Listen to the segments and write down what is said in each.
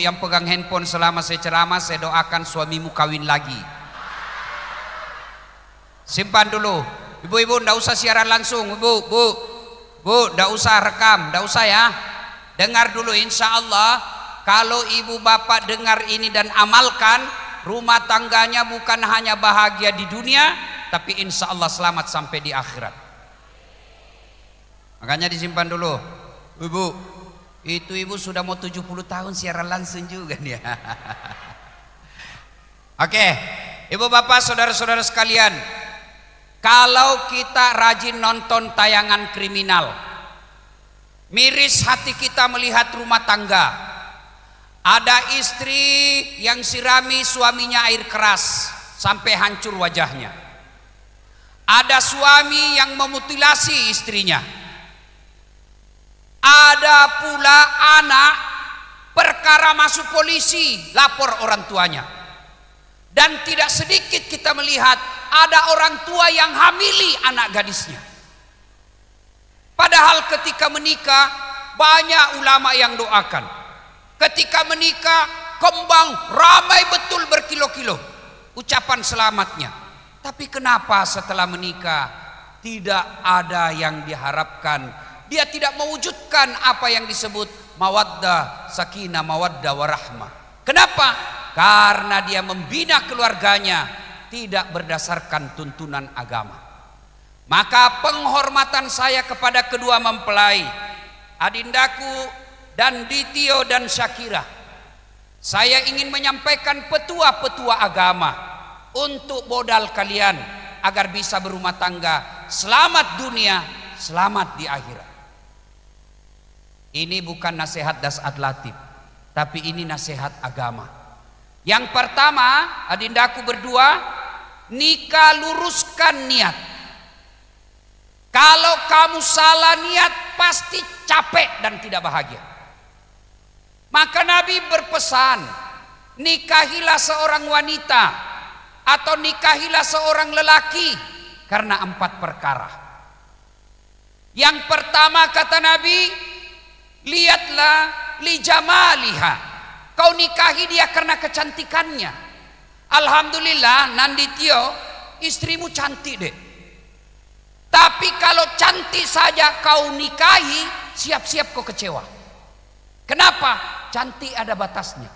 Yang pegang handphone selama saya ceramah, saya doakan suamimu kawin lagi. Simpan dulu. Ibu-ibu ndak usah siaran langsung, Ibu, Bu. Bu, ndak usah rekam, ndak usah ya. Dengar dulu insya Allah kalau ibu bapak dengar ini dan amalkan rumah tangganya bukan hanya bahagia di dunia tapi insya Allah selamat sampai di akhirat makanya disimpan dulu ibu itu ibu sudah mau 70 tahun siaran langsung juga dia oke ibu bapak saudara-saudara sekalian kalau kita rajin nonton tayangan kriminal miris hati kita melihat rumah tangga ada istri yang sirami suaminya air keras sampai hancur wajahnya. Ada suami yang memutilasi istrinya. Ada pula anak perkara masuk polisi lapor orang tuanya. Dan tidak sedikit kita melihat ada orang tua yang hamili anak gadisnya. Padahal ketika menikah banyak ulama yang doakan Ketika menikah kembang ramai betul berkilo-kilo ucapan selamatnya. Tapi kenapa setelah menikah tidak ada yang diharapkan? Dia tidak mewujudkan apa yang disebut mawaddah, sakinah, mawaddah warahmah. Kenapa? Karena dia membina keluarganya tidak berdasarkan tuntunan agama. Maka penghormatan saya kepada kedua mempelai, adindaku dan Ditio dan Syakira. Saya ingin menyampaikan petua-petua agama untuk modal kalian agar bisa berumah tangga selamat dunia, selamat di akhirat. Ini bukan nasihat dasat latif, tapi ini nasihat agama. Yang pertama, adindaku berdua, nikah luruskan niat. Kalau kamu salah niat, pasti capek dan tidak bahagia. Maka Nabi berpesan, nikahilah seorang wanita atau nikahilah seorang lelaki karena empat perkara. Yang pertama kata Nabi, lihatlah li jamaliha. Kau nikahi dia karena kecantikannya. Alhamdulillah Nanditio istrimu cantik deh. Tapi kalau cantik saja kau nikahi, siap-siap kau kecewa. Kenapa? cantik ada batasnya.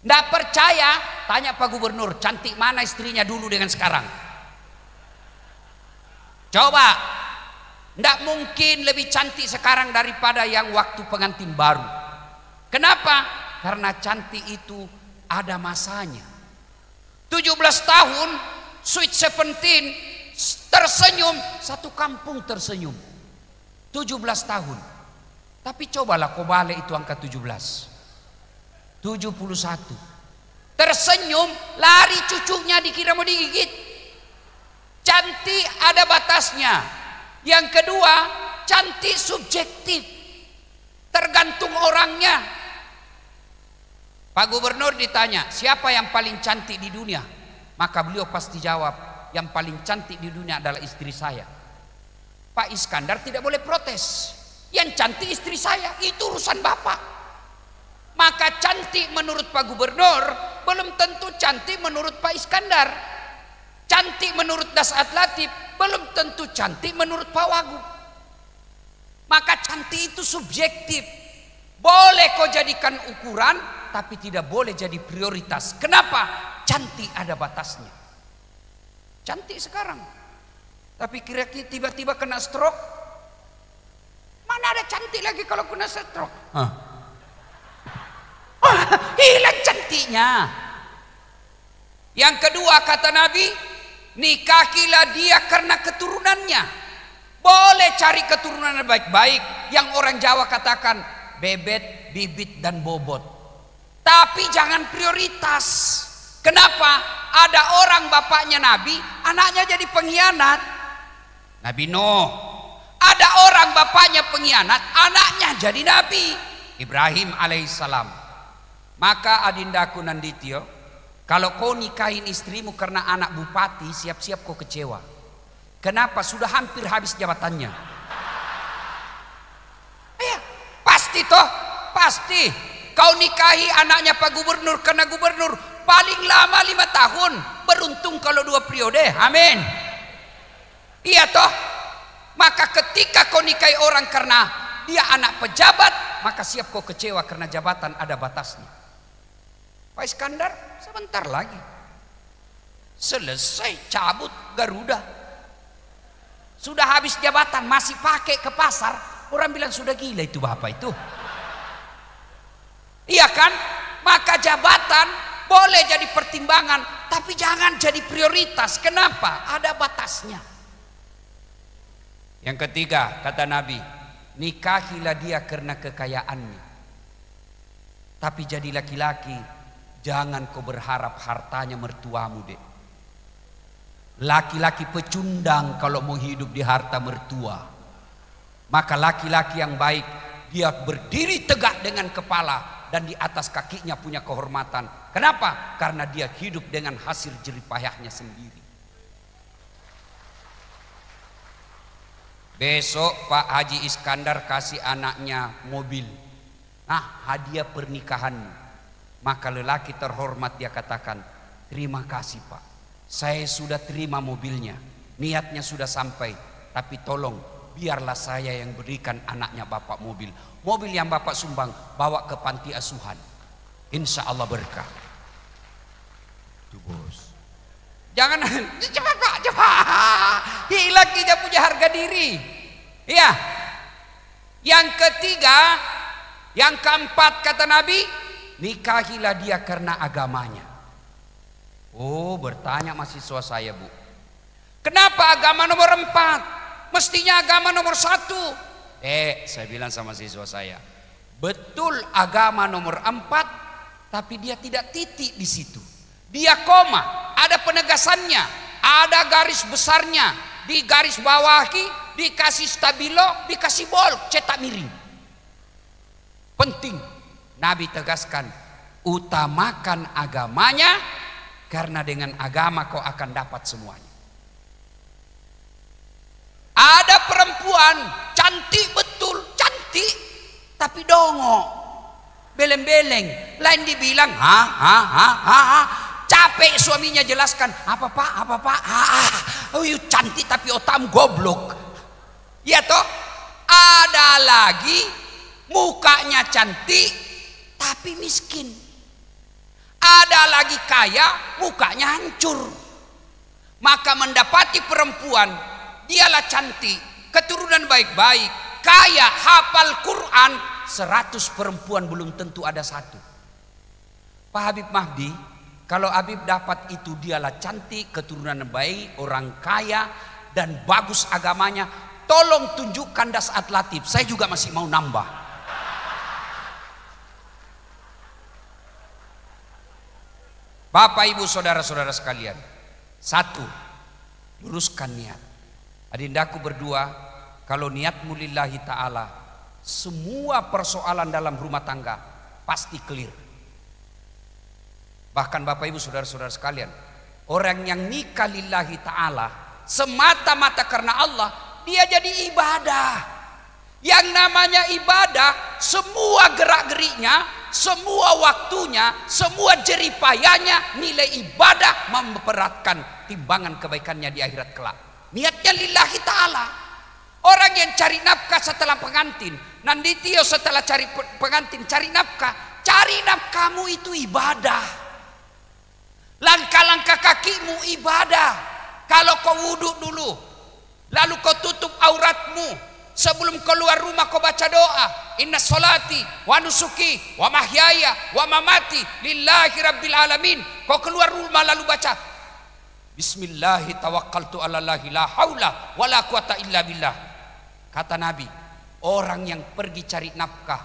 Tidak percaya, tanya Pak Gubernur, cantik mana istrinya dulu dengan sekarang? Coba, tidak mungkin lebih cantik sekarang daripada yang waktu pengantin baru. Kenapa? Karena cantik itu ada masanya. 17 tahun, sweet seventeen, tersenyum, satu kampung tersenyum. 17 tahun. Tapi cobalah kau balik itu angka 17. 71. Tersenyum, lari cucunya dikira mau digigit. Cantik ada batasnya. Yang kedua, cantik subjektif. Tergantung orangnya. Pak Gubernur ditanya, siapa yang paling cantik di dunia? Maka beliau pasti jawab, yang paling cantik di dunia adalah istri saya. Pak Iskandar tidak boleh protes. Yang cantik istri saya, itu urusan bapak. Maka cantik menurut Pak Gubernur, belum tentu cantik menurut Pak Iskandar. Cantik menurut Dasat Latif, belum tentu cantik menurut Pak Wagub. Maka cantik itu subjektif. Boleh kau jadikan ukuran, tapi tidak boleh jadi prioritas. Kenapa? Cantik ada batasnya. Cantik sekarang. Tapi kira-kira tiba-tiba kena stroke, Mana ada cantik lagi kalau kena stroke? Huh. Oh, hilang cantiknya. Yang kedua kata Nabi, nikahilah dia karena keturunannya. Boleh cari keturunan baik-baik. Yang orang Jawa katakan bebet, bibit dan bobot. Tapi jangan prioritas. Kenapa? Ada orang bapaknya Nabi, anaknya jadi pengkhianat. Nabi Nuh ada orang bapaknya pengkhianat, anaknya jadi nabi. Ibrahim alaihissalam. Maka adindaku Nanditio, kalau kau nikahin istrimu karena anak bupati, siap-siap kau kecewa. Kenapa? Sudah hampir habis jabatannya. Ya, pasti toh, pasti. Kau nikahi anaknya Pak Gubernur karena Gubernur paling lama lima tahun. Beruntung kalau dua periode. Amin. Iya toh. Maka ketika kau nikahi orang karena dia anak pejabat, maka siap kau kecewa karena jabatan ada batasnya. Pak Iskandar sebentar lagi. Selesai cabut Garuda. Sudah habis jabatan masih pakai ke pasar. Orang bilang sudah gila itu bapak itu. Iya kan? Maka jabatan boleh jadi pertimbangan, tapi jangan jadi prioritas. Kenapa? Ada batasnya. Yang ketiga, kata Nabi, nikahilah dia karena kekayaannya. Tapi jadi laki-laki, jangan kau berharap hartanya mertuamu, Dek. Laki-laki pecundang kalau mau hidup di harta mertua. Maka laki-laki yang baik, dia berdiri tegak dengan kepala, dan di atas kakinya punya kehormatan. Kenapa? Karena dia hidup dengan hasil jeripayahnya sendiri. Besok Pak Haji Iskandar kasih anaknya mobil. Nah, hadiah pernikahan. Maka lelaki terhormat dia katakan, "Terima kasih, Pak. Saya sudah terima mobilnya. Niatnya sudah sampai, tapi tolong biarlah saya yang berikan anaknya Bapak mobil. Mobil yang Bapak sumbang bawa ke panti asuhan. Insya Allah berkah. Itu bos. Jangan cepat Pak, cepat. Hilang kita punya harga diri. Ya. Yang ketiga, yang keempat kata Nabi, nikahilah dia karena agamanya. Oh, bertanya mahasiswa saya, Bu. Kenapa agama nomor empat? Mestinya agama nomor satu. Eh, saya bilang sama siswa saya, betul agama nomor empat, tapi dia tidak titik di situ. Dia koma, ada penegasannya, ada garis besarnya, di garis bawahi, dikasih stabilo, dikasih bol, cetak miring. Penting, Nabi tegaskan, utamakan agamanya, karena dengan agama kau akan dapat semuanya. Ada perempuan cantik betul, cantik, tapi dongo, beleng-beleng. Lain dibilang, ha, ha, ha, ha, ha. Capek suaminya jelaskan, apa pak, apa pak, ha, ha. Oh, you cantik tapi otam goblok. Ya toh, ada lagi mukanya cantik tapi miskin. Ada lagi kaya, mukanya hancur. Maka mendapati perempuan dialah cantik, keturunan baik-baik, kaya, hafal Quran, seratus perempuan belum tentu ada satu. Pak Habib Mahdi, kalau Habib dapat itu dialah cantik, keturunan baik, orang kaya, dan bagus agamanya, tolong tunjukkan dasat latif. Saya juga masih mau nambah. Bapak, ibu, saudara-saudara sekalian, satu, luruskan niat. Adindaku berdua, kalau niatmu lillahi ta'ala, semua persoalan dalam rumah tangga pasti clear. Bahkan Bapak Ibu Saudara-saudara sekalian, orang yang nikah lillahi ta'ala semata-mata karena Allah, dia jadi ibadah. Yang namanya ibadah, semua gerak-geriknya, semua waktunya, semua jeripayanya, nilai ibadah memperatkan timbangan kebaikannya di akhirat kelak. Niatnya lillahi ta'ala. Orang yang cari nafkah setelah pengantin. Nanditio setelah cari pengantin cari nafkah. Cari nafkahmu itu ibadah. Langkah-langkah kakimu ibadah. Kalau kau wudhu dulu. Lalu kau tutup auratmu. Sebelum keluar rumah kau baca doa. Inna solati wa nusuki wa mahyaya wa mamati lillahi rabbil alamin. Kau keluar rumah lalu baca Bismillahi tawakkaltu ala lahi la haula wala quwata illa billah. Kata Nabi, orang yang pergi cari nafkah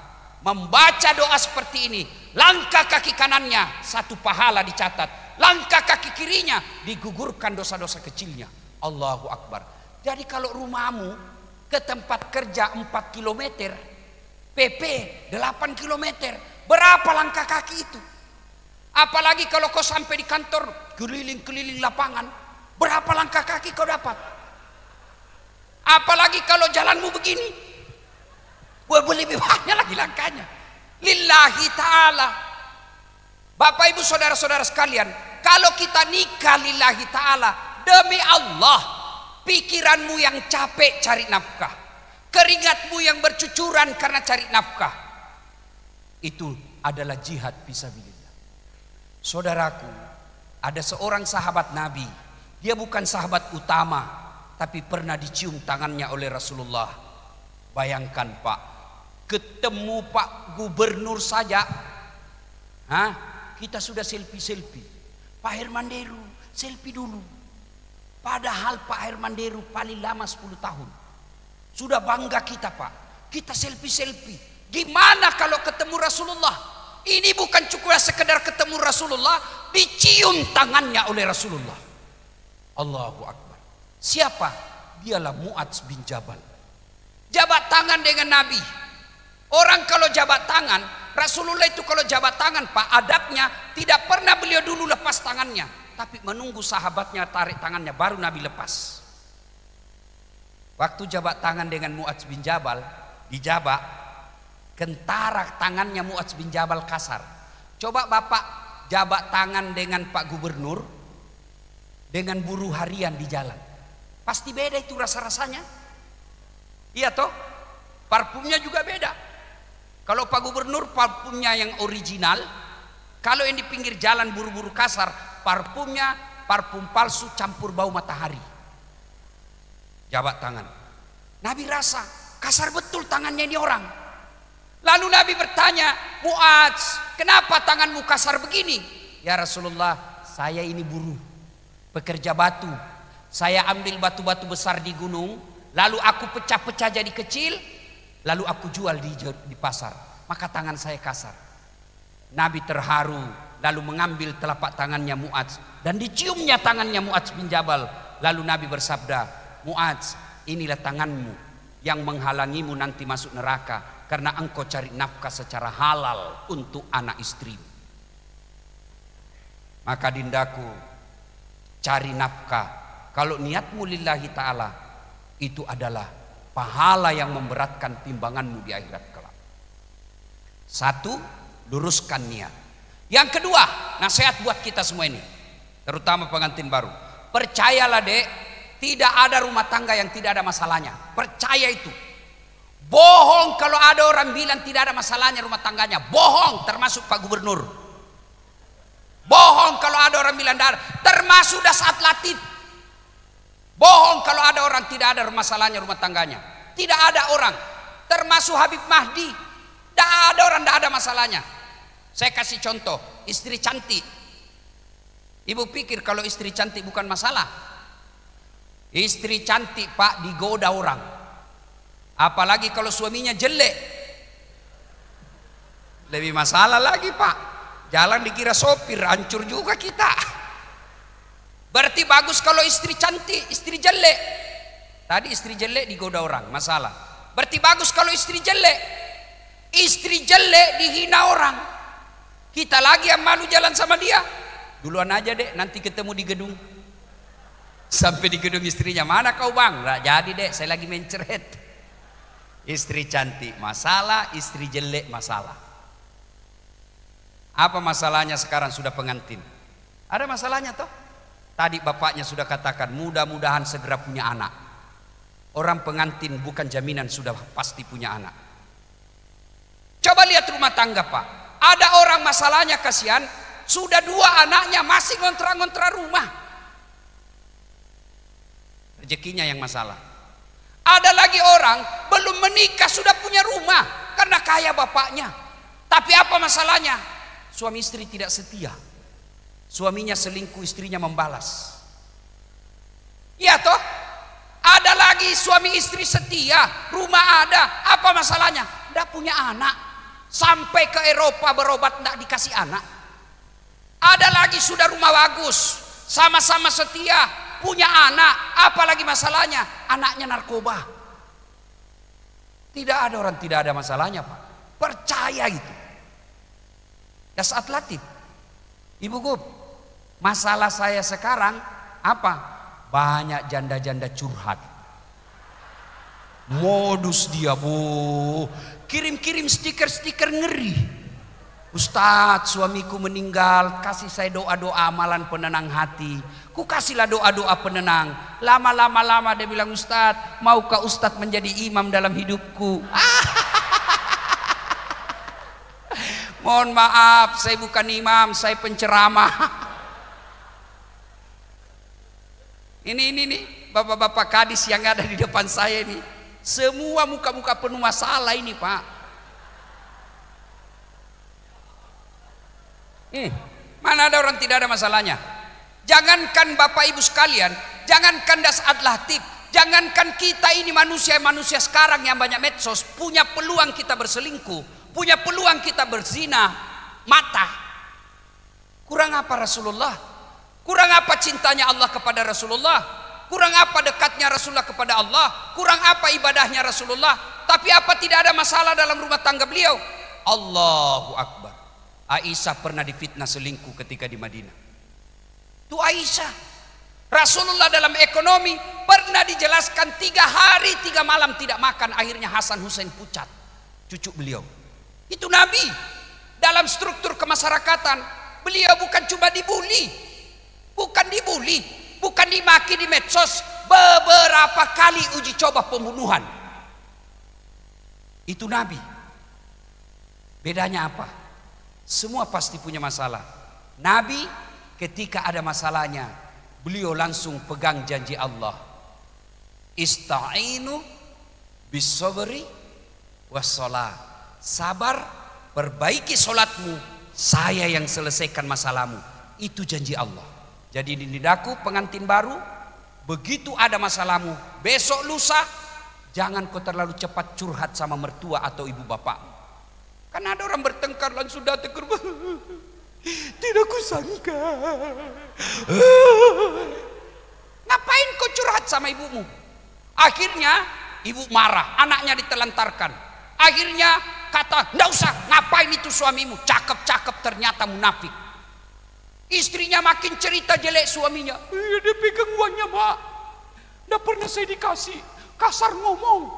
membaca doa seperti ini, langkah kaki kanannya satu pahala dicatat, langkah kaki kirinya digugurkan dosa-dosa kecilnya. Allahu Akbar. Jadi kalau rumahmu ke tempat kerja 4 km, PP 8 km, berapa langkah kaki itu? Apalagi kalau kau sampai di kantor keliling-keliling lapangan, berapa langkah kaki kau dapat? Apalagi kalau jalanmu begini. Boleh lebih banyak lagi langkahnya. Lillahi ta'ala. Bapak ibu saudara-saudara sekalian. Kalau kita nikah lillahi ta'ala. Demi Allah. Pikiranmu yang capek cari nafkah. Keringatmu yang bercucuran karena cari nafkah. Itu adalah jihad fisabilillah. Saudaraku, ada seorang sahabat Nabi. Dia bukan sahabat utama, tapi pernah dicium tangannya oleh Rasulullah. Bayangkan Pak, ketemu Pak Gubernur saja, Hah? kita sudah selfie-selfie. Pak Hermanderu, selfie dulu. Padahal Pak Hermanderu paling lama 10 tahun. Sudah bangga kita Pak. Kita selfie-selfie. Gimana kalau ketemu Rasulullah? Ini bukan cukup sekedar ketemu Rasulullah, dicium tangannya oleh Rasulullah. Allahu Akbar. Siapa? Dialah Mu'adz bin Jabal. Jabat tangan dengan Nabi. Orang kalau jabat tangan, Rasulullah itu kalau jabat tangan Pak, adabnya tidak pernah beliau dulu lepas tangannya. Tapi menunggu sahabatnya tarik tangannya, baru Nabi lepas. Waktu jabat tangan dengan Mu'adz bin Jabal, dijabat, kentara tangannya Mu'adz bin Jabal kasar. Coba Bapak jabat tangan dengan Pak Gubernur, dengan buruh harian di jalan. Pasti beda itu rasa-rasanya. Iya toh? Parfumnya juga beda. Kalau Pak Gubernur parfumnya yang original, kalau yang di pinggir jalan buru-buru kasar, parfumnya parfum palsu campur bau matahari. Jabat tangan. Nabi rasa kasar betul tangannya ini orang. Lalu Nabi bertanya, Muaz, kenapa tanganmu kasar begini? Ya Rasulullah, saya ini buruh pekerja batu. Saya ambil batu-batu besar di gunung, lalu aku pecah-pecah jadi kecil, lalu aku jual di, di pasar. Maka tangan saya kasar. Nabi terharu, lalu mengambil telapak tangannya Mu'adz dan diciumnya tangannya Mu'adz bin Jabal. Lalu Nabi bersabda, Mu'adz, inilah tanganmu yang menghalangimu nanti masuk neraka karena engkau cari nafkah secara halal untuk anak istrimu. Maka dindaku, cari nafkah. Kalau niatmu lillahi ta'ala, itu adalah pahala yang memberatkan timbanganmu di akhirat kelak. Satu, luruskan niat. Yang kedua, nasihat buat kita semua ini. Terutama pengantin baru. Percayalah dek, tidak ada rumah tangga yang tidak ada masalahnya. Percaya itu. Bohong kalau ada orang bilang tidak ada masalahnya rumah tangganya. Bohong termasuk Pak Gubernur. Bohong kalau ada orang bilang darah. Termasuk dah saat latif. Bohong kalau ada orang tidak ada masalahnya rumah tangganya. Tidak ada orang. Termasuk Habib Mahdi. Tidak ada orang tidak ada masalahnya. Saya kasih contoh. Istri cantik. Ibu pikir kalau istri cantik bukan masalah. Istri cantik pak digoda orang. Apalagi kalau suaminya jelek. Lebih masalah lagi pak. Jalan dikira sopir, hancur juga kita. Berarti bagus kalau istri cantik, istri jelek. Tadi istri jelek digoda orang, masalah. Berarti bagus kalau istri jelek. Istri jelek dihina orang. Kita lagi yang malu jalan sama dia. Duluan aja dek, nanti ketemu di gedung. Sampai di gedung istrinya, mana kau bang? Nggak jadi dek, saya lagi menceret. Istri cantik masalah, istri jelek masalah. Apa masalahnya sekarang sudah pengantin? Ada masalahnya toh? Tadi bapaknya sudah katakan mudah-mudahan segera punya anak. Orang pengantin bukan jaminan sudah pasti punya anak. Coba lihat rumah tangga pak. Ada orang masalahnya kasihan sudah dua anaknya masih ngontrak-ngontrak rumah. Rezekinya yang masalah. Ada lagi orang belum menikah sudah punya rumah karena kaya bapaknya. Tapi apa masalahnya? Suami istri tidak setia. Suaminya selingkuh, istrinya membalas. Iya toh? Ada lagi suami istri setia, rumah ada, apa masalahnya? Tidak punya anak. Sampai ke Eropa berobat tidak dikasih anak. Ada lagi sudah rumah bagus, sama-sama setia, punya anak, apalagi masalahnya? Anaknya narkoba. Tidak ada orang tidak ada masalahnya, Pak. Percaya itu. Ya saat latih. Ibu Gub, masalah saya sekarang apa? Banyak janda-janda curhat. Modus dia, Bu. Kirim-kirim stiker-stiker ngeri. Ustadz suamiku meninggal Kasih saya doa-doa amalan penenang hati. Ku kasihlah doa-doa penenang. Lama-lama lama dia bilang Ustadz Maukah Ustadz menjadi imam dalam hidupku? Mohon maaf saya bukan imam Saya penceramah. Ini ini nih Bapak-bapak kadis yang ada di depan saya ini Semua muka-muka penuh masalah ini pak Hmm, mana ada orang tidak ada masalahnya? Jangankan Bapak Ibu sekalian, jangankan Dasat Latif, jangankan kita ini manusia-manusia sekarang yang banyak medsos, punya peluang kita berselingkuh, punya peluang kita berzina, mata. Kurang apa Rasulullah? Kurang apa cintanya Allah kepada Rasulullah? Kurang apa dekatnya Rasulullah kepada Allah? Kurang apa ibadahnya Rasulullah? Tapi apa tidak ada masalah dalam rumah tangga beliau? Allahu Akbar. Aisyah pernah difitnah selingkuh ketika di Madinah. Itu Aisyah. Rasulullah dalam ekonomi pernah dijelaskan tiga hari tiga malam tidak makan akhirnya Hasan Hussein pucat cucu beliau itu Nabi dalam struktur kemasyarakatan beliau bukan cuma dibully bukan dibully bukan dimaki di medsos beberapa kali uji coba pembunuhan itu Nabi bedanya apa semua pasti punya masalah. Nabi ketika ada masalahnya, beliau langsung pegang janji Allah. Ista'inu bisabri wassalah. Sabar, perbaiki solatmu, saya yang selesaikan masalahmu. Itu janji Allah. Jadi di lidaku pengantin baru, begitu ada masalahmu, besok lusa, jangan kau terlalu cepat curhat sama mertua atau ibu bapak. Karena ada orang bertengkar langsung datang ke rumah. Tidak kusangka. Ngapain kau curhat sama ibumu? Akhirnya ibu marah, anaknya ditelantarkan. Akhirnya kata, nggak usah, ngapain itu suamimu? Cakep-cakep ternyata munafik. Istrinya makin cerita jelek suaminya. Iya dia pegang uangnya mak. Nggak pernah saya dikasih. Kasar ngomong.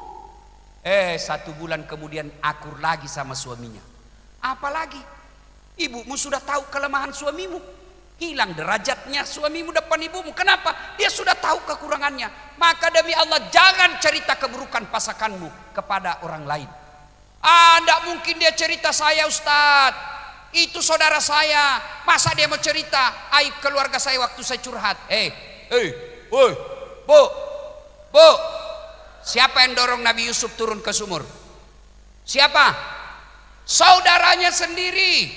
Eh satu bulan kemudian akur lagi sama suaminya. Apalagi ibumu sudah tahu kelemahan suamimu. Hilang derajatnya suamimu depan ibumu. Kenapa? Dia sudah tahu kekurangannya. Maka demi Allah jangan cerita keburukan pasanganmu kepada orang lain. Ah, tidak mungkin dia cerita saya Ustadz. Itu saudara saya. Masa dia mau cerita aib keluarga saya waktu saya curhat? Eh, eh, woi, bu, bu, Siapa yang dorong Nabi Yusuf turun ke sumur? Siapa? Saudaranya sendiri.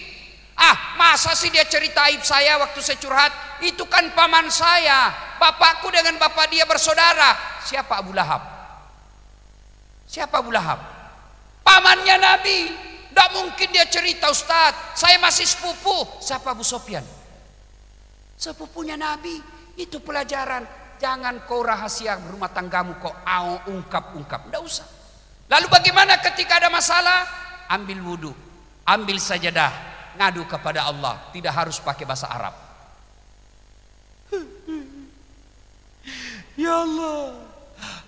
Ah, masa sih dia cerita aib saya waktu saya curhat? Itu kan paman saya. Bapakku dengan bapak dia bersaudara. Siapa Abu Lahab? Siapa Abu Lahab? Pamannya Nabi. Tidak mungkin dia cerita Ustaz. Saya masih sepupu. Siapa Abu Sofyan? Sepupunya Nabi. Itu pelajaran. Jangan kau rahasia rumah tanggamu kau au ungkap-ungkap. Tidak usah. Lalu bagaimana ketika ada masalah? Ambil wudhu. Ambil sajadah. Ngadu kepada Allah. Tidak harus pakai bahasa Arab. Ya Allah.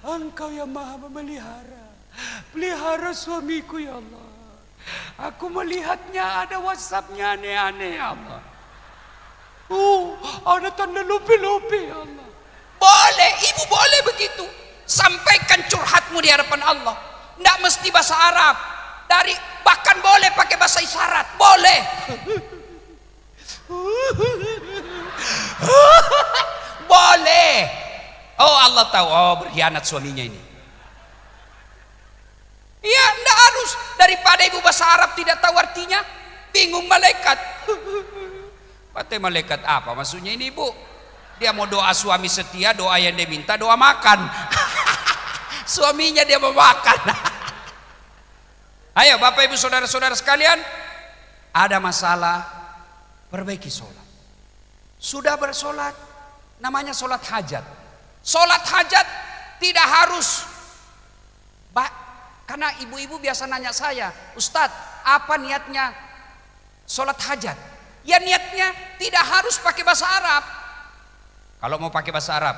Engkau yang maha memelihara. Pelihara suamiku ya Allah. Aku melihatnya ada whatsappnya aneh-aneh ya Allah. Oh, ada tanda lupi-lupi ya Allah. Boleh, ibu boleh begitu. Sampaikan curhatmu di hadapan Allah. Tidak mesti bahasa Arab. Dari bahkan boleh pakai bahasa isyarat. Boleh. boleh. Oh Allah tahu. Oh berkhianat suaminya ini. Iya, tidak harus. Daripada ibu bahasa Arab tidak tahu artinya, bingung malaikat. Patah malaikat apa maksudnya ini ibu? Dia mau doa suami setia, doa yang dia minta, doa makan. Suaminya dia mau makan. Ayo Bapak Ibu Saudara-saudara sekalian, ada masalah, perbaiki sholat. Sudah bersolat, namanya sholat hajat. Sholat hajat tidak harus, karena ibu-ibu biasa nanya saya, Ustadz, apa niatnya sholat hajat? Ya niatnya tidak harus pakai bahasa Arab, kalau mau pakai bahasa Arab,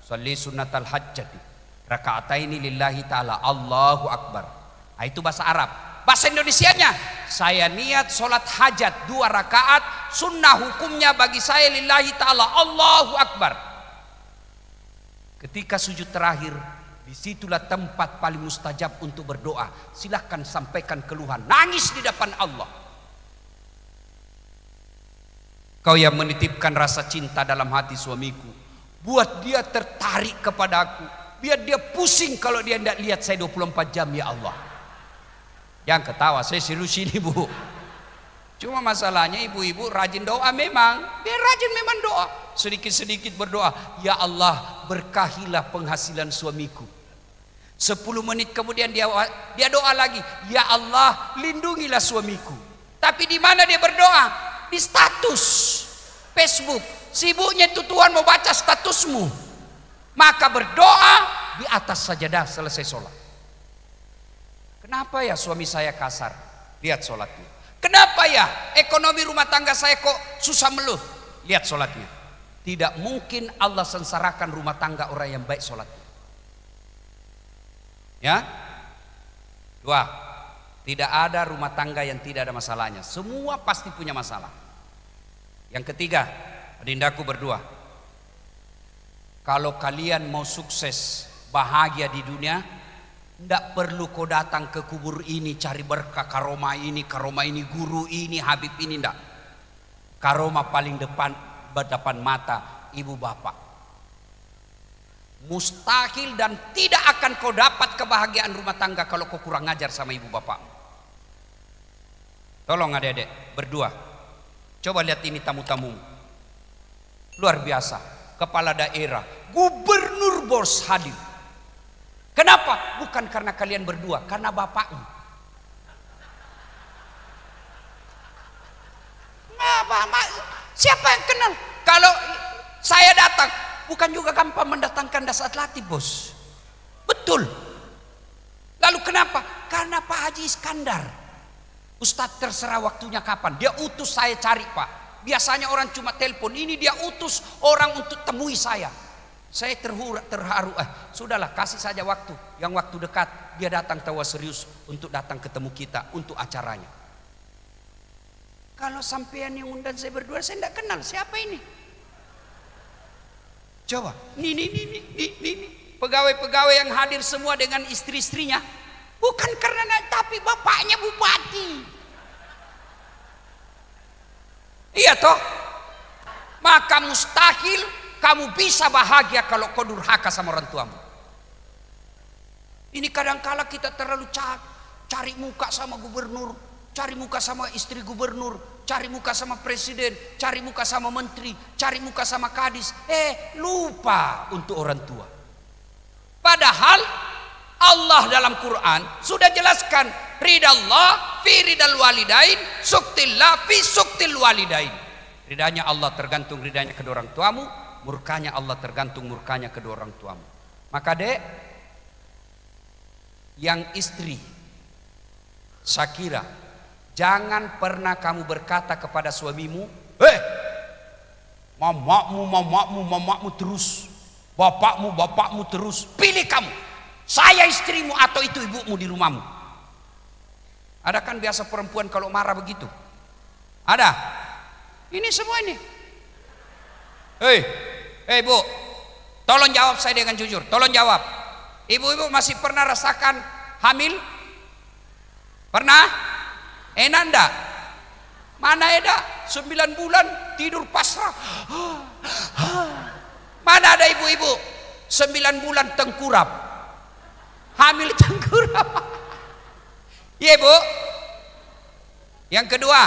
salli sunnatal hajjati. Rakaataini lillahi taala Allahu akbar. Nah, itu bahasa Arab. Bahasa Indonesianya, saya niat sholat hajat dua rakaat, sunnah hukumnya bagi saya lillahi ta'ala, Allahu Akbar. Ketika sujud terakhir, di situlah tempat paling mustajab untuk berdoa. Silahkan sampaikan keluhan, nangis di depan Allah. Kau yang menitipkan rasa cinta dalam hati suamiku, buat dia tertarik kepadaku, biar dia pusing kalau dia tidak lihat saya 24 jam ya Allah. Yang ketawa, saya serius ini bu. Cuma masalahnya ibu-ibu rajin doa memang. Dia rajin memang doa. Sedikit-sedikit berdoa. Ya Allah berkahilah penghasilan suamiku. Sepuluh menit kemudian dia dia doa lagi. Ya Allah lindungilah suamiku. Tapi di mana dia berdoa? Di status Facebook. Sibuknya itu Tuhan mau baca statusmu. Maka berdoa di atas sajadah selesai sholat. Kenapa ya suami saya kasar? Lihat sholatnya. Kenapa ya ekonomi rumah tangga saya kok susah meluh? Lihat sholatnya. Tidak mungkin Allah sengsarakan rumah tangga orang yang baik sholatnya. Ya. Dua. Tidak ada rumah tangga yang tidak ada masalahnya. Semua pasti punya masalah. Yang ketiga, adindaku berdua. Kalau kalian mau sukses, bahagia di dunia, tidak perlu kau datang ke kubur ini cari berkah karoma ini, karoma ini, guru ini, habib ini tidak. Karoma paling depan berdepan mata ibu bapak. Mustahil dan tidak akan kau dapat kebahagiaan rumah tangga kalau kau kurang ngajar sama ibu bapak. Tolong adik-adik berdua. Coba lihat ini tamu-tamu. Luar biasa. Kepala daerah, gubernur bos hadir Kenapa? Bukan karena kalian berdua, karena bapakmu. Nah, siapa yang kenal? Kalau saya datang, bukan juga gampang mendatangkan dasar latih bos. Betul. Lalu kenapa? Karena Pak Haji Iskandar. Ustadz terserah waktunya kapan. Dia utus saya cari pak. Biasanya orang cuma telepon. Ini dia utus orang untuk temui saya. Saya terhura, terharu, eh sudahlah kasih saja waktu. Yang waktu dekat dia datang tawa serius untuk datang ketemu kita untuk acaranya. Kalau sampean yang undang saya berdua saya tidak kenal siapa ini. Coba, ini, ini, ini, ini, ini. Pegawai-pegawai yang hadir semua dengan istri-istrinya. Bukan karena tapi bapaknya bupati. Iya toh? Maka mustahil kamu bisa bahagia kalau kau durhaka sama orang tuamu. Ini kadangkala kita terlalu cari muka sama gubernur, cari muka sama istri gubernur, cari muka sama presiden, cari muka sama menteri, cari muka sama kadis. Eh, lupa untuk orang tua. Padahal Allah dalam Quran sudah jelaskan ridallah fi ridal walidain, suktillah fi suktil walidain. Ridanya Allah tergantung ridanya kedua orang tuamu, murkanya Allah tergantung murkanya kedua orang tuamu. Maka dek, yang istri, Syakira, jangan pernah kamu berkata kepada suamimu, eh, mamakmu, mamakmu, mamakmu terus, bapakmu, bapakmu terus, pilih kamu, saya istrimu atau itu ibumu di rumahmu. Ada kan biasa perempuan kalau marah begitu? Ada? Ini semua ini. Hei, hei bu, tolong jawab saya dengan jujur. Tolong jawab. Ibu-ibu masih pernah rasakan hamil? Pernah? Enak enggak? Mana Eda? Sembilan bulan tidur pasrah. Mana ada ibu-ibu? Sembilan bulan tengkurap. Hamil tengkurap. Iya bu. Yang kedua,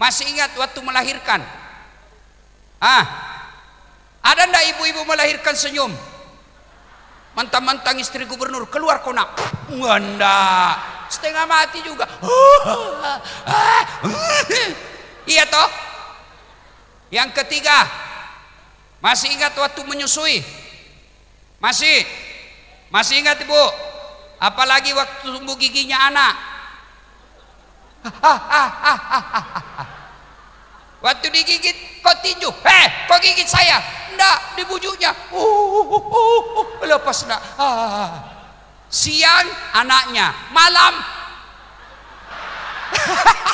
masih ingat waktu melahirkan? Ah, ada ndak ibu-ibu melahirkan senyum? Mentang-mentang istri gubernur keluar konak. Enggak. Setengah mati juga. iya toh? Yang ketiga, masih ingat waktu menyusui? Masih? Masih ingat ibu? Apalagi waktu tumbuh giginya anak? Waktu digigit kok tinju, eh kok gigit saya? enggak dibujuknya. Uh, uh, uh, uh, uh, lepas enggak. Ah. Siang anaknya, malam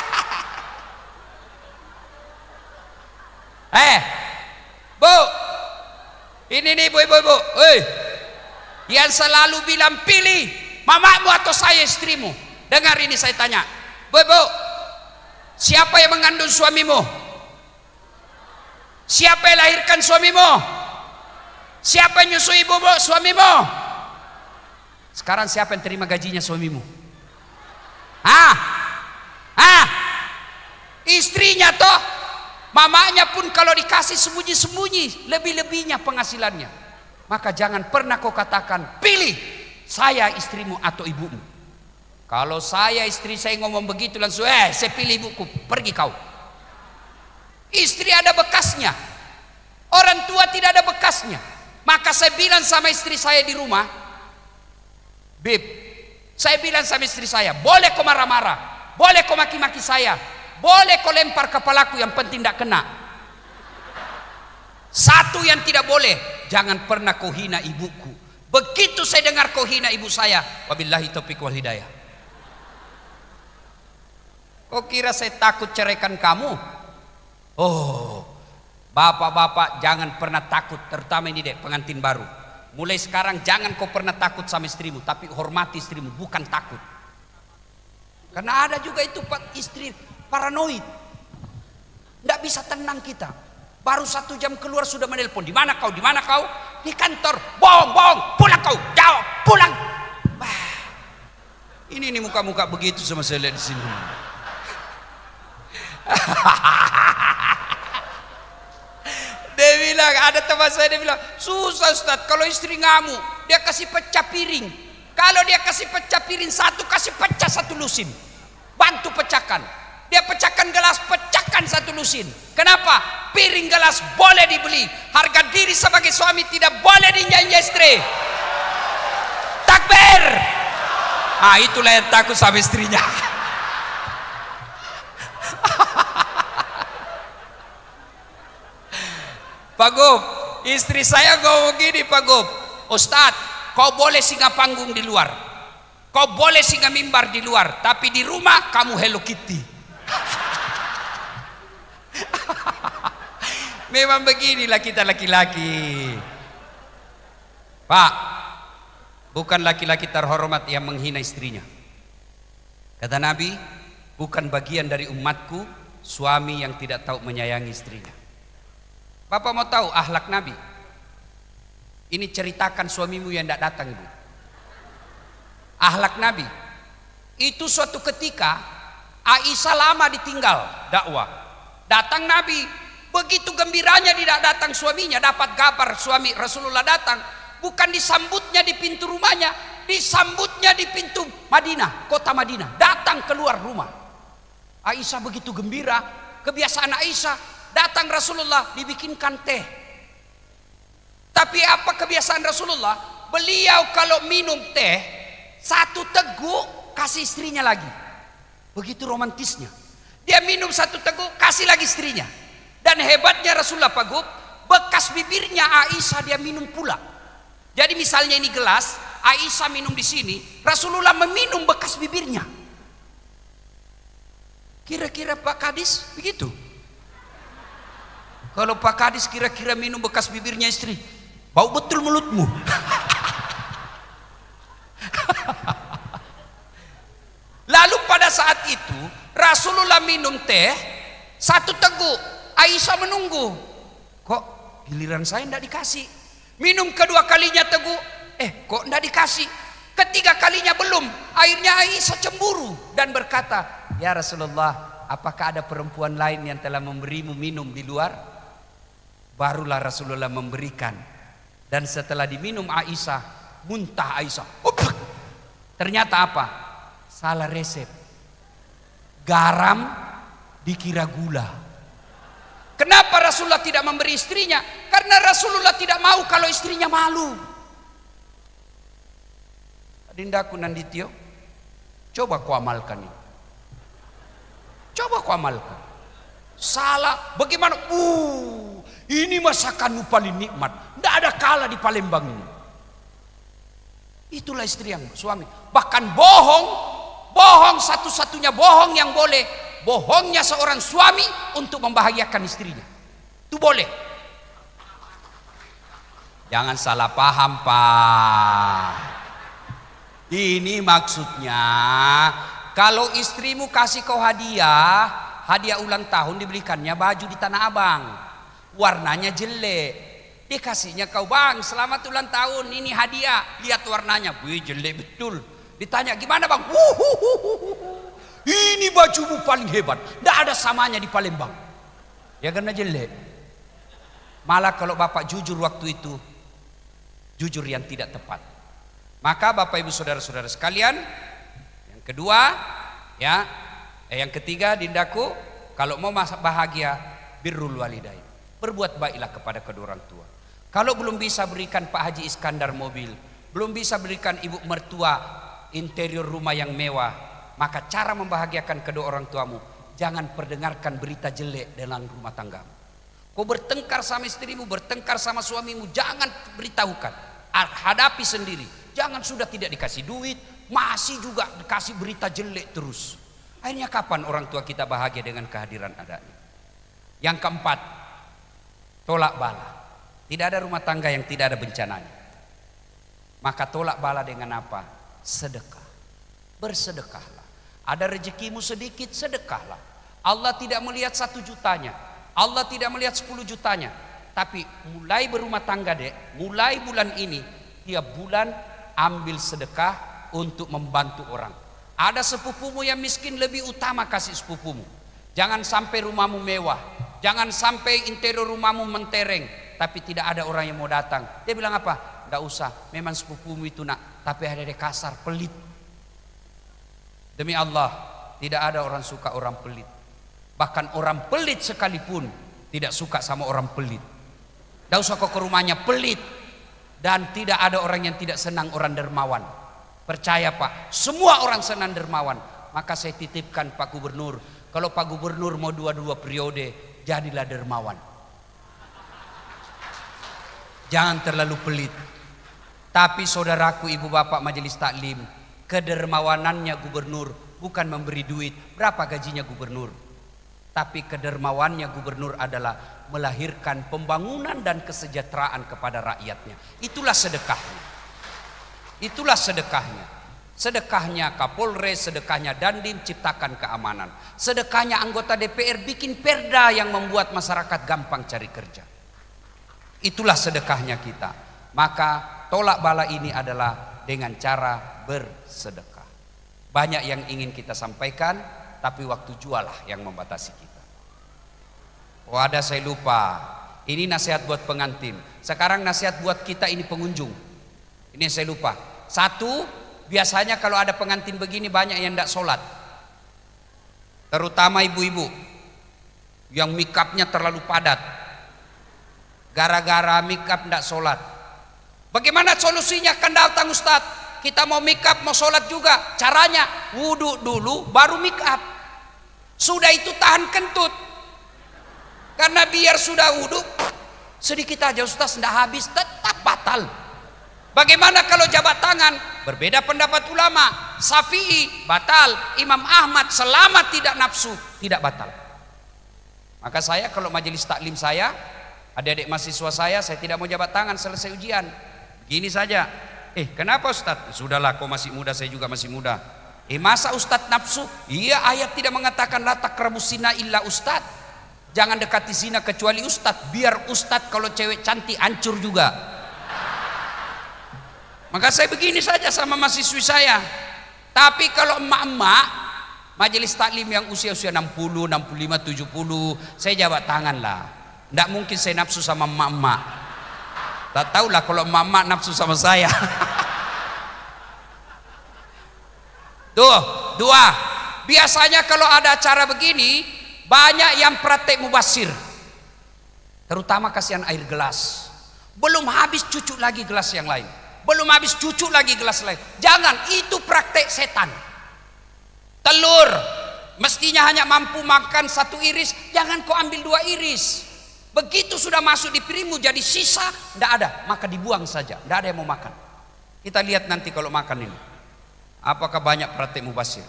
Eh, Bu, ini nih bu, ibu, ibu, eh, yang selalu bilang pilih mamamu atau saya istrimu. Dengar ini saya tanya, bu, ibu, siapa yang mengandung suamimu? Siapa yang lahirkan suamimu? Siapa yang nyusui ibu, bu, suamimu? Sekarang siapa yang terima gajinya suamimu? Ah, ah, istrinya toh Mamanya pun kalau dikasih sembunyi-sembunyi, lebih-lebihnya penghasilannya. Maka jangan pernah kau katakan, pilih saya istrimu atau ibumu. Kalau saya istri saya ngomong begitu langsung, eh saya pilih ibuku, pergi kau. Istri ada bekasnya. Orang tua tidak ada bekasnya. Maka saya bilang sama istri saya di rumah, Bib, saya bilang sama istri saya, boleh kau marah-marah, boleh kau maki-maki saya, boleh kau lempar kepalaku yang penting tidak kena. Satu yang tidak boleh, jangan pernah kau hina ibuku. Begitu saya dengar kau hina ibu saya, wabillahi taufiq wal hidayah. Kau kira saya takut ceraikan kamu? Oh, bapak-bapak jangan pernah takut, terutama ini dek pengantin baru. Mulai sekarang jangan kau pernah takut sama istrimu, tapi hormati istrimu, bukan takut. Karena ada juga itu pak istri paranoid. Tidak bisa tenang kita. Baru satu jam keluar sudah menelpon. Di mana kau? Di mana kau? Di kantor. Bohong, bohong. Pulang kau. Jawab. Pulang. Bah. Ini nih muka-muka begitu sama saya lihat di sini. bilang, ada teman saya dia bilang, susah Ustaz kalau istri ngamuk, dia kasih pecah piring. Kalau dia kasih pecah piring satu, kasih pecah satu lusin. Bantu pecahkan. Dia pecahkan gelas, pecahkan satu lusin. Kenapa? Piring gelas boleh dibeli. Harga diri sebagai suami tidak boleh dinyanyi istri. Takbir. Ah itulah yang takut sama istrinya. Pak Gub, istri saya ngomong gini Pak Gub. Ustadz, kau boleh singgah panggung di luar. Kau boleh singgah mimbar di luar. Tapi di rumah kamu Hello Kitty. Memang beginilah kita laki-laki. Pak, bukan laki-laki terhormat yang menghina istrinya. Kata Nabi, bukan bagian dari umatku suami yang tidak tahu menyayangi istrinya. Bapak mau tahu ahlak Nabi? Ini ceritakan suamimu yang tidak datang ibu. Ahlak Nabi. Itu suatu ketika Aisyah lama ditinggal dakwah. Datang Nabi, begitu gembiranya tidak datang suaminya, dapat kabar suami Rasulullah datang, bukan disambutnya di pintu rumahnya, disambutnya di pintu Madinah, kota Madinah. Datang keluar rumah. Aisyah begitu gembira, kebiasaan Aisyah, datang Rasulullah dibikinkan teh. Tapi apa kebiasaan Rasulullah? Beliau kalau minum teh, satu teguk kasih istrinya lagi. Begitu romantisnya. Dia minum satu teguk, kasih lagi istrinya. Dan hebatnya Rasulullah Pak Gub, bekas bibirnya Aisyah dia minum pula. Jadi misalnya ini gelas, Aisyah minum di sini, Rasulullah meminum bekas bibirnya. Kira-kira Pak Kadis begitu? Kalau Pak Kadis kira-kira minum bekas bibirnya istri, bau betul mulutmu. Lalu pada saat itu Rasulullah minum teh satu teguk. Aisyah menunggu. Kok giliran saya tidak dikasih? Minum kedua kalinya teguk. Eh kok tidak dikasih? Ketiga kalinya belum. Akhirnya Aisyah cemburu dan berkata, Ya Rasulullah, apakah ada perempuan lain yang telah memberimu minum di luar? Barulah Rasulullah memberikan. Dan setelah diminum Aisyah, muntah Aisyah. Ternyata apa? Salah resep. Garam dikira gula. Kenapa Rasulullah tidak memberi istrinya? Karena Rasulullah tidak mau kalau istrinya malu. Dindaku Nanditio, coba kau amalkan ini. Coba kau amalkan. Salah, bagaimana? Uh, Ini masakanmu paling nikmat. Tidak ada kalah di Palembang ini. Itulah istri yang suami. Bahkan bohong, bohong satu-satunya bohong yang boleh. Bohongnya seorang suami untuk membahagiakan istrinya. Itu boleh. Jangan salah paham Pak. Ini maksudnya kalau istrimu kasih kau hadiah, hadiah ulang tahun dibelikannya baju di Tanah Abang. Warnanya jelek. Dikasihnya kau bang, selamat ulang tahun, ini hadiah. Lihat warnanya, wih jelek betul. Ditanya gimana bang? Ini bajumu paling hebat. Tidak ada samanya di Palembang. Ya karena jelek. Malah kalau bapak jujur waktu itu, jujur yang tidak tepat. Maka bapak ibu saudara-saudara sekalian, yang kedua, ya, eh, yang ketiga dindaku, kalau mau bahagia, birrul walidain. Berbuat baiklah kepada kedua orang tua. Kalau belum bisa berikan Pak Haji Iskandar mobil, belum bisa berikan ibu mertua interior rumah yang mewah, maka cara membahagiakan kedua orang tuamu, jangan perdengarkan berita jelek dalam rumah tanggamu. Kau bertengkar sama istrimu, bertengkar sama suamimu, jangan beritahukan. Hadapi sendiri. Jangan sudah tidak dikasih duit, masih juga dikasih berita jelek terus. Akhirnya kapan orang tua kita bahagia dengan kehadiran adanya? Yang keempat, tolak bala. Tidak ada rumah tangga yang tidak ada bencananya. Maka tolak bala dengan apa? Sedekah. Bersedekahlah. Ada rezekimu sedikit, sedekahlah. Allah tidak melihat satu jutanya. Allah tidak melihat sepuluh jutanya. Tapi mulai berumah tangga dek, mulai bulan ini, tiap bulan ambil sedekah untuk membantu orang. Ada sepupumu yang miskin lebih utama kasih sepupumu. Jangan sampai rumahmu mewah. Jangan sampai interior rumahmu mentereng. Tapi tidak ada orang yang mau datang. Dia bilang apa? Tidak usah. Memang sepupumu itu nak. Tapi ada dia kasar, pelit. Demi Allah, tidak ada orang suka orang pelit. Bahkan orang pelit sekalipun tidak suka sama orang pelit. Tidak usah kau ke rumahnya pelit. Dan tidak ada orang yang tidak senang orang dermawan. Percaya Pak, semua orang senang dermawan. Maka saya titipkan Pak Gubernur. Kalau Pak Gubernur mau dua-dua periode, jadilah dermawan. Jangan terlalu pelit. Tapi saudaraku, ibu bapak majelis taklim, Kedermawanannya gubernur bukan memberi duit. Berapa gajinya gubernur? Tapi kedermawannya gubernur adalah melahirkan pembangunan dan kesejahteraan kepada rakyatnya. Itulah sedekahnya. Itulah sedekahnya. Sedekahnya Kapolres, sedekahnya Dandim ciptakan keamanan. Sedekahnya anggota DPR bikin perda yang membuat masyarakat gampang cari kerja. Itulah sedekahnya kita. Maka tolak bala ini adalah dengan cara bersedekah. Banyak yang ingin kita sampaikan, tapi waktu jualah yang membatasi kita. Oh ada saya lupa. Ini nasihat buat pengantin. Sekarang nasihat buat kita ini pengunjung. Ini saya lupa. Satu, biasanya kalau ada pengantin begini banyak yang tidak sholat. Terutama ibu-ibu. Yang mikapnya terlalu padat. Gara-gara mikap tidak sholat. Bagaimana solusinya? Kan datang Ustadz kita mau make up, mau sholat juga. Caranya wudhu dulu, baru make up. Sudah itu tahan kentut. Karena biar sudah wudhu, sedikit aja Ustaz tidak habis, tetap batal. Bagaimana kalau jabat tangan? Berbeda pendapat ulama. Syafi'i batal, Imam Ahmad selama tidak nafsu tidak batal. Maka saya kalau majelis taklim saya, adik-adik mahasiswa saya, saya tidak mau jabat tangan selesai ujian. Gini saja, Eh kenapa Ustadz? Sudahlah kau masih muda saya juga masih muda. Eh masa Ustadz nafsu? Iya ayat tidak mengatakan lata kerabusina illa Ustadz. Jangan dekati zina kecuali Ustadz. Biar Ustadz kalau cewek cantik hancur juga. Maka saya begini saja sama mahasiswi saya. Tapi kalau emak-emak majelis taklim yang usia-usia 60, 65, 70, saya jawab tangan lah. Tidak mungkin saya nafsu sama emak-emak. Tak tahulah kalau mama nafsu sama saya. Tuh, dua. Biasanya kalau ada acara begini, banyak yang praktek mubasir. Terutama kasihan air gelas. Belum habis cucu lagi gelas yang lain. Belum habis cucu lagi gelas lain. Jangan, itu praktek setan. Telur, mestinya hanya mampu makan satu iris, jangan kau ambil dua iris. Begitu sudah masuk di piringmu jadi sisa, tidak ada, maka dibuang saja. Tidak ada yang mau makan. Kita lihat nanti kalau makan ini. Apakah banyak praktek mubasir?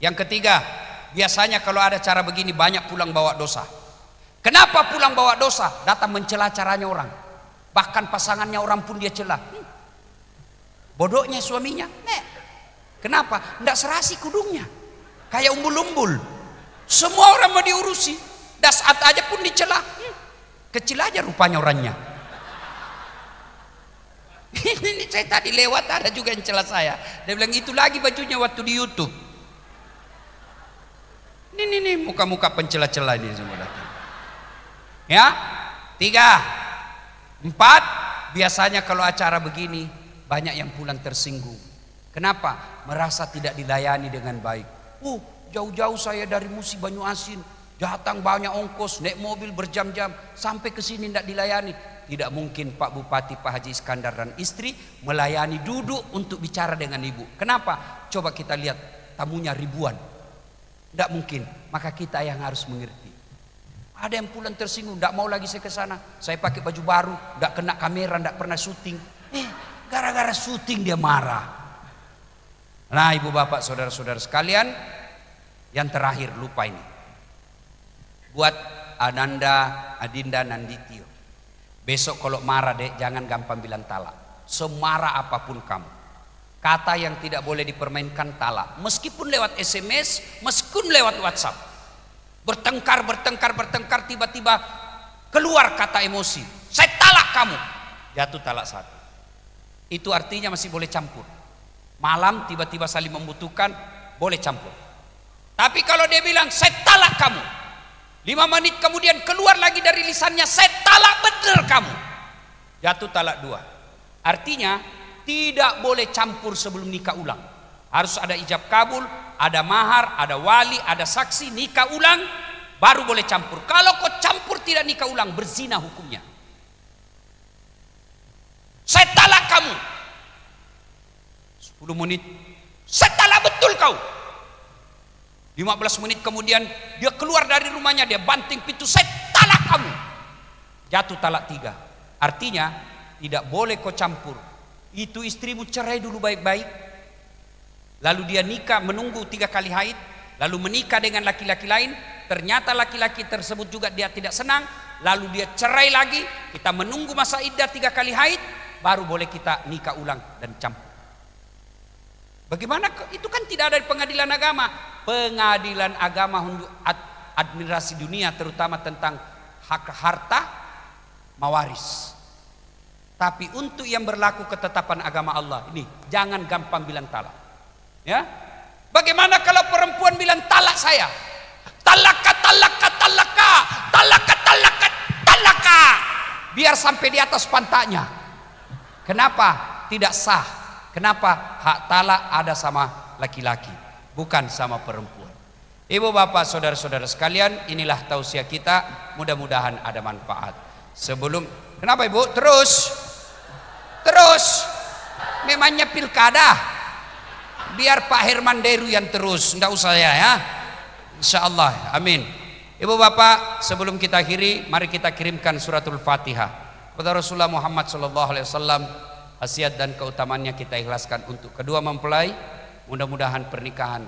Yang ketiga, biasanya kalau ada cara begini banyak pulang bawa dosa. Kenapa pulang bawa dosa? Datang mencela caranya orang. Bahkan pasangannya orang pun dia celah. Bodohnya suaminya. Nih. Kenapa? Tidak serasi kudungnya. Kayak umbul-umbul. Semua orang mau diurusi. Dasat aja pun dicela. Hmm, kecil aja rupanya orangnya. Ini saya tadi lewat ada juga yang celah saya. Dia bilang itu lagi bajunya waktu di YouTube. Ini nih, nih muka-muka pencela-cela ini semua datang. Ya, tiga, empat. Biasanya kalau acara begini banyak yang pulang tersinggung. Kenapa? Merasa tidak dilayani dengan baik. Uh, jauh-jauh saya dari Musi Banyu Asin Datang banyak ongkos, naik mobil berjam-jam, sampai ke sini tidak dilayani. Tidak mungkin Pak Bupati, Pak Haji Iskandar dan istri melayani duduk untuk bicara dengan ibu. Kenapa? Coba kita lihat tamunya ribuan. Tidak mungkin. Maka kita yang harus mengerti. Ada yang pulang tersinggung, tidak mau lagi saya ke sana. Saya pakai baju baru, tidak kena kamera, tidak pernah syuting. Eh, gara-gara syuting dia marah. Nah, ibu bapak, saudara-saudara sekalian, yang terakhir lupa ini buat Ananda Adinda Nanditio. Besok kalau marah dek jangan gampang bilang talak. Semarah apa pun kamu. Kata yang tidak boleh dipermainkan talak. Meskipun lewat SMS, meskipun lewat WhatsApp. Bertengkar, bertengkar, bertengkar tiba-tiba keluar kata emosi. Saya talak kamu. Jatuh talak satu. Itu artinya masih boleh campur. Malam tiba-tiba saling membutuhkan, boleh campur. Tapi kalau dia bilang saya talak kamu, Lima menit kemudian keluar lagi dari lisannya, saya talak bener kamu. Jatuh talak dua. Artinya tidak boleh campur sebelum nikah ulang. Harus ada ijab kabul, ada mahar, ada wali, ada saksi, nikah ulang, baru boleh campur. Kalau kau campur tidak nikah ulang, berzina hukumnya. Saya talak kamu. 10 menit, saya talak betul kau. 15 menit kemudian dia keluar dari rumahnya dia banting pintu saya talak kamu. Jatuh talak tiga. Artinya tidak boleh kau campur. Itu istrimu cerai dulu baik-baik. Lalu dia nikah menunggu tiga kali haid lalu menikah dengan laki-laki lain. Ternyata laki-laki tersebut juga dia tidak senang. Lalu dia cerai lagi. Kita menunggu masa iddah tiga kali haid baru boleh kita nikah ulang dan campur Bagaimana itu kan tidak ada di pengadilan agama. Pengadilan agama untuk administrasi dunia terutama tentang hak harta mawaris. Tapi untuk yang berlaku ketetapan agama Allah ini jangan gampang bilang talak. Ya. Bagaimana kalau perempuan bilang talak saya? Talaka talaka talaka talaka talaka talaka biar sampai di atas pantatnya. Kenapa? Tidak sah Kenapa? Hak talak ada sama laki-laki, bukan sama perempuan. Ibu bapak saudara-saudara sekalian, inilah tausiah kita. Mudah-mudahan ada manfaat. Sebelum, kenapa ibu? Terus, terus. Memangnya pilkada. Biar Pak Herman Deru yang terus, tidak usah ya ya. Insya Allah, amin. Ibu bapak, sebelum kita akhiri, mari kita kirimkan suratul Fatihah kepada Rasulullah Muhammad Sallallahu Alaihi Wasallam Hasiat dan keutamaannya kita ikhlaskan untuk kedua mempelai. Mudah-mudahan pernikahan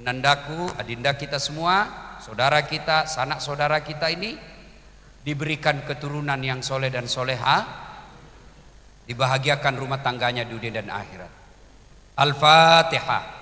Anandaku, adinda kita semua, saudara kita, sanak saudara kita ini diberikan keturunan yang soleh dan soleha, dibahagiakan rumah tangganya dunia dan akhirat. Al-Fatihah.